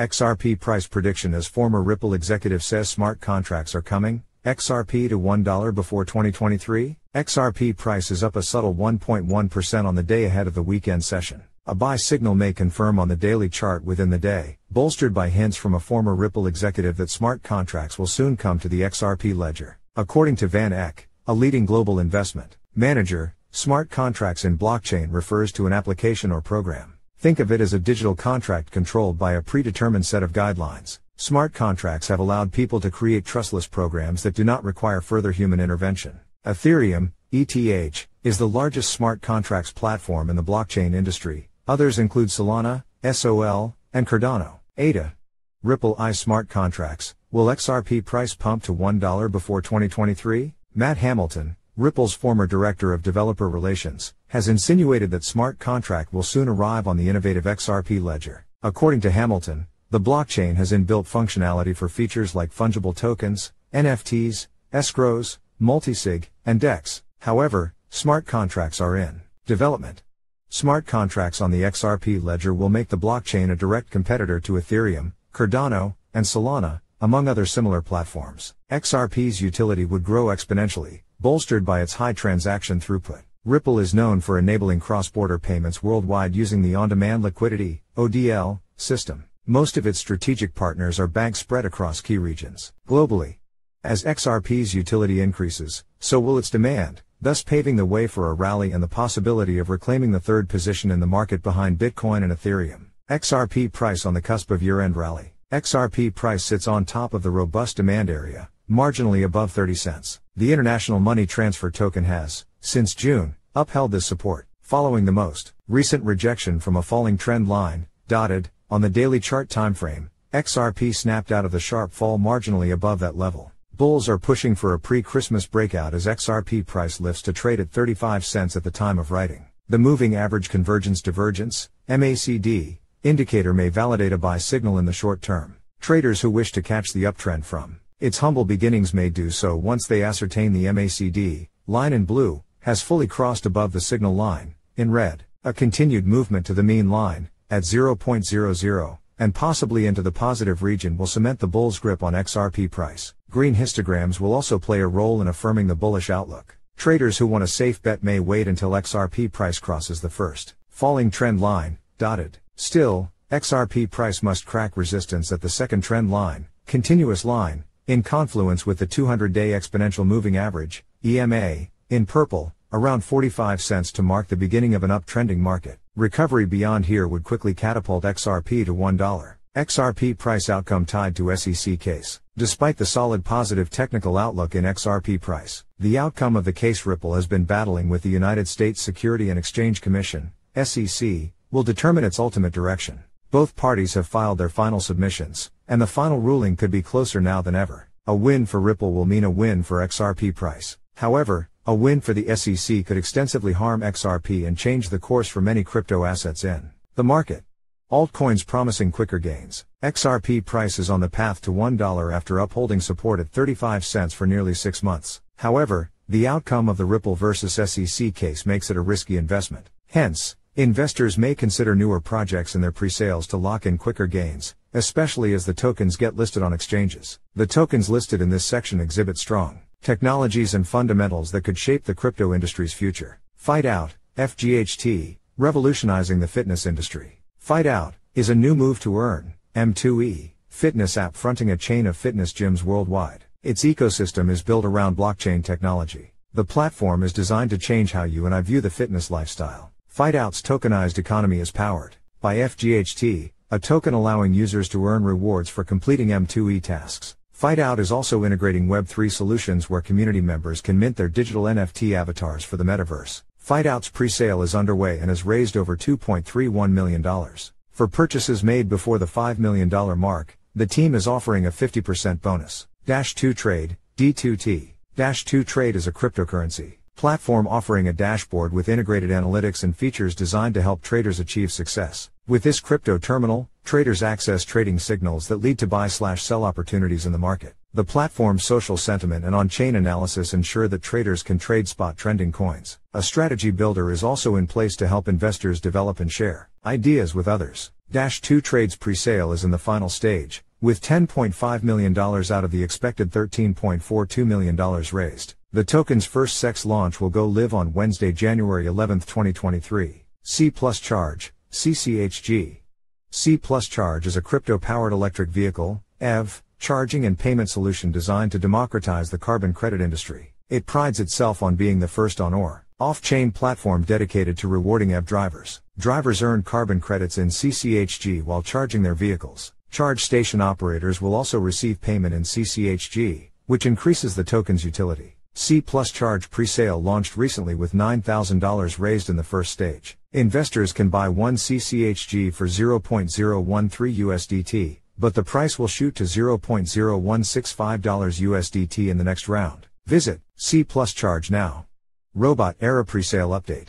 XRP price prediction as former Ripple executive says smart contracts are coming, XRP to $1 before 2023. XRP price is up a subtle 1.1% on the day ahead of the weekend session. A buy signal may confirm on the daily chart within the day, bolstered by hints from a former Ripple executive that smart contracts will soon come to the XRP ledger. According to VanEck, a leading global investment manager, smart contracts in blockchain refers to an application or program. Think of it as a digital contract controlled by a predetermined set of guidelines. Smart contracts have allowed people to create trustless programs that do not require further human intervention. Ethereum, ETH, is the largest smart contracts platform in the blockchain industry, Others include Solana, SOL, and Cardano. ADA. Ripple I smart contracts. Will XRP price pump to $1 before 2023? Matt Hamilton, Ripple's former director of developer relations, has insinuated that smart contract will soon arrive on the innovative XRP ledger. According to Hamilton, the blockchain has inbuilt functionality for features like fungible tokens, NFTs, escrows, multisig, and DEX. However, smart contracts are in development. Smart contracts on the XRP ledger will make the blockchain a direct competitor to Ethereum, Cardano, and Solana, among other similar platforms. XRP's utility would grow exponentially, bolstered by its high transaction throughput. Ripple is known for enabling cross-border payments worldwide using the on-demand liquidity ODL system. Most of its strategic partners are banks spread across key regions. Globally, as XRP's utility increases, so will its demand, thus paving the way for a rally and the possibility of reclaiming the third position in the market behind Bitcoin and Ethereum. XRP price on the cusp of year-end rally. XRP price sits on top of the robust demand area, marginally above 30 cents. The International Money Transfer Token has, since June, upheld this support, following the most recent rejection from a falling trend line, dotted, on the daily chart timeframe. XRP snapped out of the sharp fall marginally above that level. Bulls are pushing for a pre-Christmas breakout as XRP price lifts to trade at 35 cents at the time of writing. The moving average convergence divergence, MACD, indicator may validate a buy signal in the short term. Traders who wish to catch the uptrend from its humble beginnings may do so once they ascertain the MACD, line in blue, has fully crossed above the signal line, in red. A continued movement to the mean line, at 0.00, and possibly into the positive region will cement the bull's grip on XRP price. Green histograms will also play a role in affirming the bullish outlook. Traders who want a safe bet may wait until XRP price crosses the first falling trend line, dotted. Still, XRP price must crack resistance at the second trend line, continuous line, in confluence with the 200-day exponential moving average, EMA, in purple, around 45 cents to mark the beginning of an uptrending market. Recovery beyond here would quickly catapult XRP to $1. XRP price outcome tied to SEC case. Despite the solid positive technical outlook in XRP price, the outcome of the case Ripple has been battling with the United States Security and Exchange Commission, SEC, will determine its ultimate direction. Both parties have filed their final submissions, and the final ruling could be closer now than ever. A win for Ripple will mean a win for XRP price. However, a win for the SEC could extensively harm XRP and change the course for many crypto assets in the market. Altcoins promising quicker gains. XRP price is on the path to $1 after upholding support at 35 cents for nearly six months. However, the outcome of the Ripple versus SEC case makes it a risky investment. Hence, investors may consider newer projects in their pre-sales to lock in quicker gains, especially as the tokens get listed on exchanges. The tokens listed in this section exhibit strong Technologies and fundamentals that could shape the crypto industry's future. Fight Out, FGHT, revolutionizing the fitness industry. Fight Out is a new move to earn, M2E, fitness app fronting a chain of fitness gyms worldwide. Its ecosystem is built around blockchain technology. The platform is designed to change how you and I view the fitness lifestyle. Fight Out's tokenized economy is powered by FGHT, a token allowing users to earn rewards for completing M2E tasks. FightOut is also integrating Web3 solutions where community members can mint their digital NFT avatars for the metaverse. FightOut's pre-sale is underway and has raised over $2.31 million. For purchases made before the $5 million mark, the team is offering a 50% bonus. Dash 2 Trade, D2T. Dash 2 Trade is a cryptocurrency platform offering a dashboard with integrated analytics and features designed to help traders achieve success. With this crypto terminal, traders access trading signals that lead to buy slash sell opportunities in the market. The platform's social sentiment and on-chain analysis ensure that traders can trade spot trending coins. A strategy builder is also in place to help investors develop and share ideas with others. Dash 2 Trades pre-sale is in the final stage, with $10.5 million out of the expected $13.42 million raised. The token's first CEX launch will go live on Wednesday, January 11, 2023. C plus charge, CCHG. C plus charge is a crypto-powered electric vehicle, EV, charging and payment solution designed to democratize the carbon credit industry. It prides itself on being the first on or off-chain platform dedicated to rewarding EV drivers. Drivers earn carbon credits in CCHG while charging their vehicles. Charge station operators will also receive payment in CCHG, which increases the token's utility. C Plus Charge pre-sale launched recently with $9,000 raised in the first stage. Investors can buy one CCHG for 0.013 USDT, but the price will shoot to $0.0165 USDT in the next round. Visit C Plus Charge now. Robot Era Presale Update